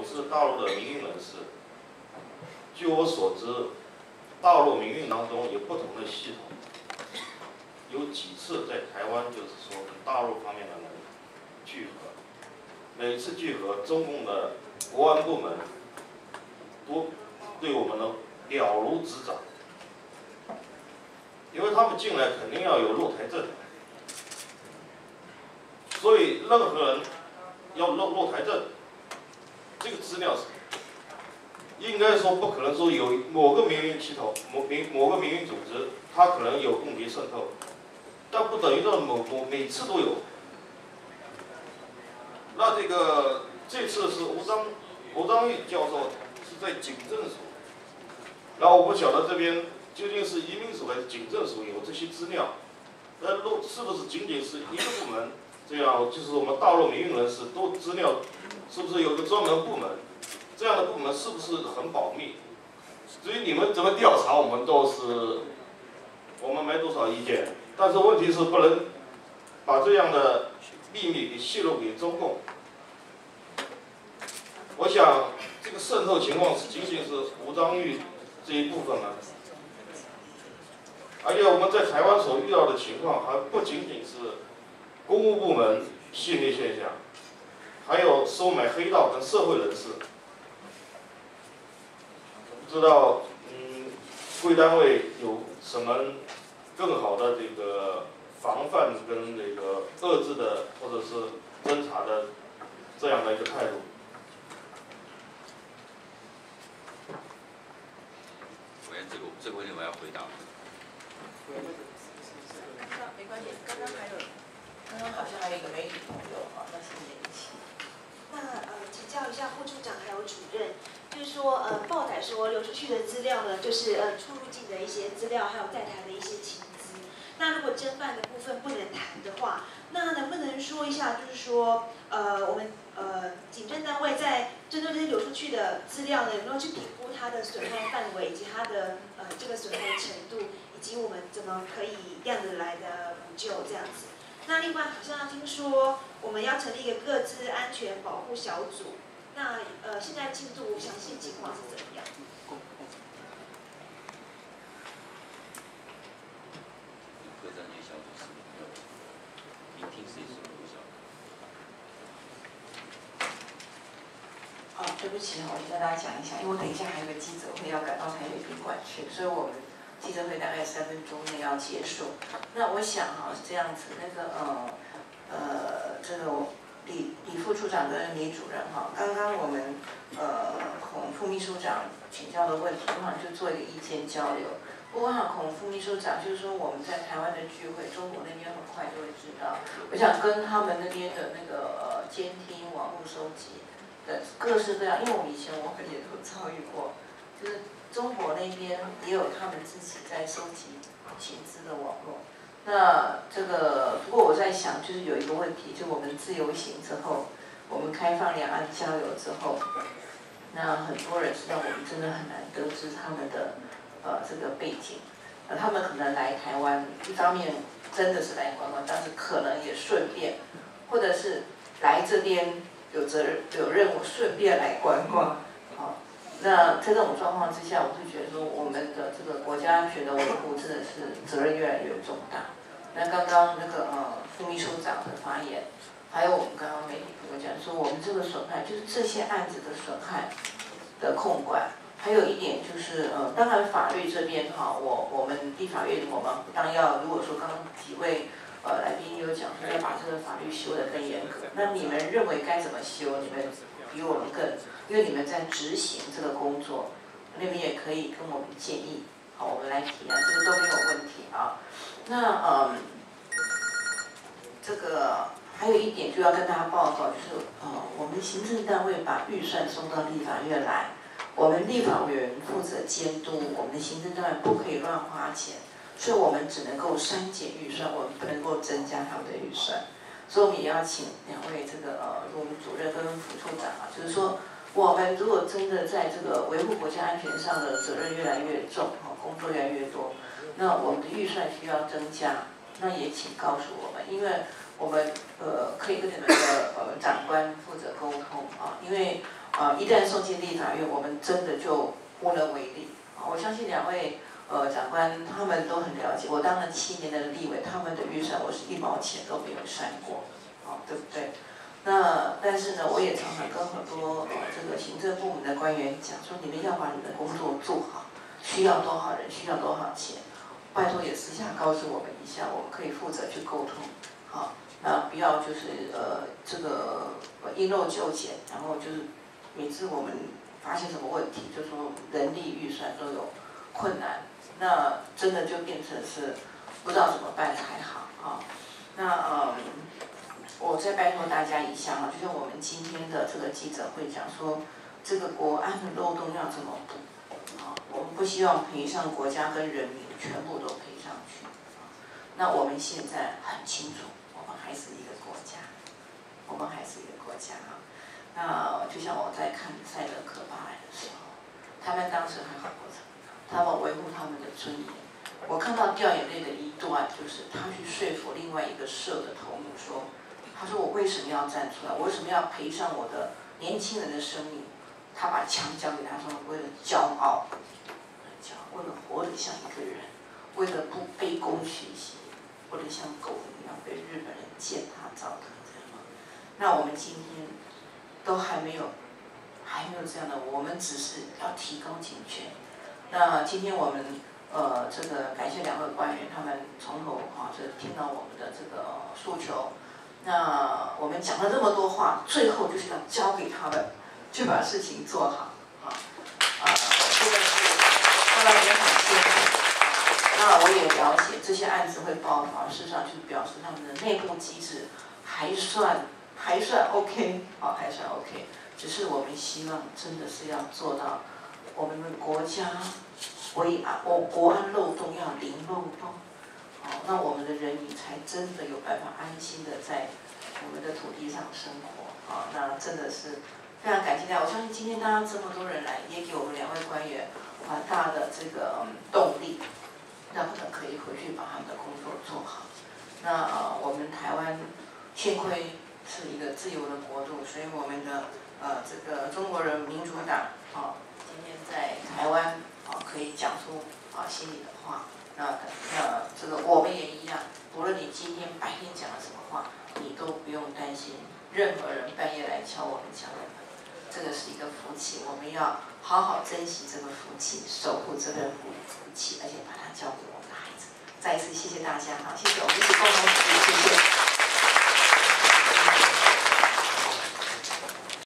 我是大陆的民运人士。据我所知，大陆民运当中有不同的系统，有几次在台湾就是说大陆方面的人聚合，每次聚合，中共的国安部门都对我们的了如指掌，因为他们进来肯定要有落台证，所以任何人要落落台证，这个资料是。应该说不可能说有某个民营系统、某民某个民营组织，它可能有共谍渗透，但不等于说某某每次都有。那这个这次是吴章吴章玉教授是在警政署，然后我不晓得这边究竟是移民署还是警政署有这些资料，那如是不是仅仅是一个部门？这样就是我们大陆民营人士都资料，是不是有个专门部门？这样的部门是不是很保密？至于你们怎么调查，我们都是，我们没多少意见。但是问题是不能把这样的秘密给泄露给中共。我想这个渗透情况是仅仅是吴章玉这一部分吗？而且我们在台湾所遇到的情况还不仅仅是公务部门泄密现象，还有收买黑道跟社会人士。不知道，嗯，贵单位有什么更好的这个防范跟那个遏制的，或者是侦查的这样的一个态度？我这个这个问题我要回答。没关系，刚刚还有，刚好像还有一个媒体朋友啊，那是联系。那呃，请教一下副处长还有主任。就是说，呃，报载说流出去的资料呢，就是呃出入境的一些资料，还有在台的一些情资。那如果侦办的部分不能谈的话，那能不能说一下，就是说，呃，我们呃警政单位在针对这些流出去的资料呢，有没有去评估它的损害范围以及它的呃这个损害程度，以及我们怎么可以样子来的补救这样子？那另外好像听说我们要成立一个各自安全保护小组。那呃，现在进度详细情况是怎么样？哦，对不起我跟大家讲一下，因为我等一下还有个记者会要赶到台北宾馆去，所以我们记者会大概三分钟内要结束。那我想哈是这样子，那个呃呃，这个。李李副处长跟李主任哈，刚刚我们呃孔副秘书长请教的问题，我想就做一个意见交流。不过哈，孔副秘书长就是说我们在台湾的聚会，中国那边很快就会知道。我想跟他们那边的那个监听、网络收集的各式各样，因为我们以前我们也都遭遇过，就是中国那边也有他们自己在收集情资的网络。那这个，不过我在想，就是有一个问题，就我们自由行之后，我们开放两岸交流之后，那很多人知道我们真的很难得知他们的呃这个背景，呃他们可能来台湾，一方面真的是来观光，但是可能也顺便，或者是来这边有责任有任务顺便来观光，那在这种状况之下，我是觉得说我们的这个国家安全的维护真的是责任越来越重大。那刚刚那个呃副秘书长的发言，还有我们刚刚媒体朋友讲说，我们这个损害就是这些案子的损害的控管，还有一点就是呃，当然法律这边哈，我我们立法院我们当要，如果说刚刚几位呃来宾有讲说要把这个法律修得更严格，那你们认为该怎么修？你们比我们，因为你们在执行这个工作，那边也可以跟我们建议，好，我们来提案，这个都没有问题啊。那嗯，这个还有一点就要跟大家报告，就是呃，我们行政单位把预算送到立法院来，我们立法委员负责监督，我们的行政单位不可以乱花钱，所以我们只能够删减预算，我们不能够增加他们的预算，所以我们也要请两位这个呃，我们主任跟副处长啊，就是说，我们如果真的在这个维护国家安全上的责任越来越重，哈，工作越来越多。那我们的预算需要增加，那也请告诉我们，因为我们呃可以跟你们的呃长官负责沟通啊，因为啊，一旦送进立法院，我们真的就无能为力。啊，我相信两位呃长官他们都很了解，我当了七年的立委，他们的预算我是一毛钱都没有删过，啊，对不对？那但是呢，我也常常跟很多呃这个行政部门的官员讲说，你们要把你的工作做好，需要多少人，需要多少钱，拜托也私下告诉我们一下，我们可以负责去沟通，好，那不要就是呃这个因陋就简，然后就是每次我们发现什么问题，就说人力预算都有困难，那真的就变成是不知道怎么办才好啊，那呃。我再拜托大家一下啊，就像我们今天的这个记者会讲说，这个国安的漏洞要怎么补啊？我们不希望赔上国家跟人民全部都赔上去。那我们现在很清楚，我们还是一个国家，我们还是一个国家啊。那就像我在看赛德克巴莱的时候，他们当时还活着，他们维护他们的尊严。我看到掉眼泪的一段，就是他去说服另外一个社的头目说。他说：“我为什么要站出来？我为什么要赔上我的年轻人的生命？”他把枪交给他说：“为了骄傲，为了活得像一个人，为了不卑躬屈膝，为了像狗一样被日本人践踏糟蹋，这样那我们今天都还没有，还没有这样的，我们只是要提高警觉。那今天我们呃，这个感谢两位官员，他们从头啊，这听到我们的这个诉求。”那我们讲了这么多话，最后就是要交给他们，去把事情做好啊啊！这个是后来也很辛苦。那我也了解这些案子会爆发，事实上就表示他们的内部机制还算还算 OK 好，还算 OK。只是我们希望真的是要做到我们的国家为安，我国安漏洞要零漏洞。那我们的人民才真的有办法安心的在我们的土地上生活啊！那真的是非常感谢大家。我相信今天大家这么多人来，也给我们两位官员很大的这个动力，让他们可以回去把他们的工作做好。那呃我们台湾幸亏是一个自由的国度，所以我们的呃这个中国人民主党啊，今天在台湾啊可以讲出啊心里的话。那那这个我们也一样，不论你今天白天讲了什么话，你都不用担心任何人半夜来敲我们家的门。这个是一个福气，我们要好好珍惜这个福气，守护这个福福气，而且把它交给我们的孩子。再一次谢谢大家，好，谢谢我们一起共同努力，谢谢。